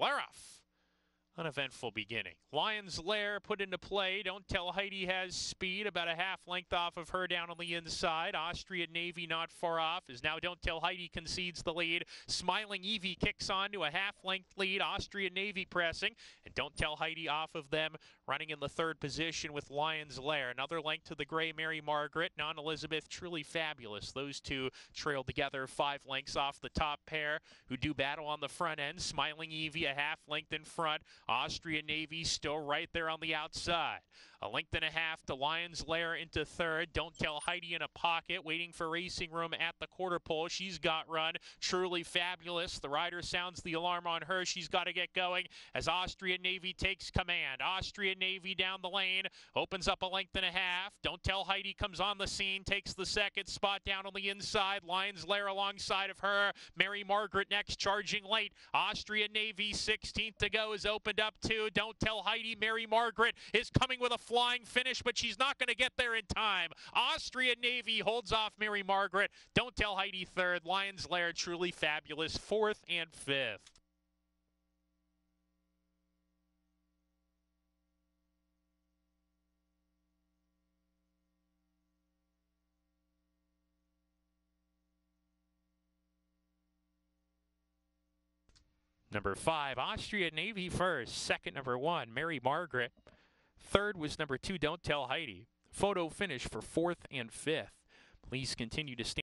Laroff. Uneventful beginning. Lions Lair put into play. Don't tell Heidi has speed. About a half length off of her down on the inside. Austrian Navy not far off. Is now Don't Tell Heidi concedes the lead. Smiling Evie kicks on to a half length lead. Austrian Navy pressing. And Don't Tell Heidi off of them. Running in the third position with Lions Lair. Another length to the gray Mary Margaret. Non Elizabeth truly fabulous. Those two trailed together five lengths off the top pair who do battle on the front end. Smiling Evie a half length in front. Austrian Navy still right there on the outside. A length and a half to Lions Lair into third. Don't tell Heidi in a pocket, waiting for racing room at the quarter pole. She's got run. Truly fabulous. The rider sounds the alarm on her. She's got to get going as Austrian Navy takes command. Austrian Navy down the lane, opens up a length and a half. Don't tell Heidi comes on the scene, takes the second spot down on the inside. Lions Lair alongside of her. Mary Margaret next, charging late. Austrian Navy 16th to go is opened up to. Don't tell Heidi. Mary Margaret is coming with a flying finish, but she's not going to get there in time. Austrian Navy holds off Mary Margaret. Don't tell Heidi third. Lions Lair truly fabulous fourth and fifth. Number five, Austrian Navy first. Second, number one, Mary Margaret. Third was number two, Don't Tell Heidi. Photo finish for fourth and fifth. Please continue to stand.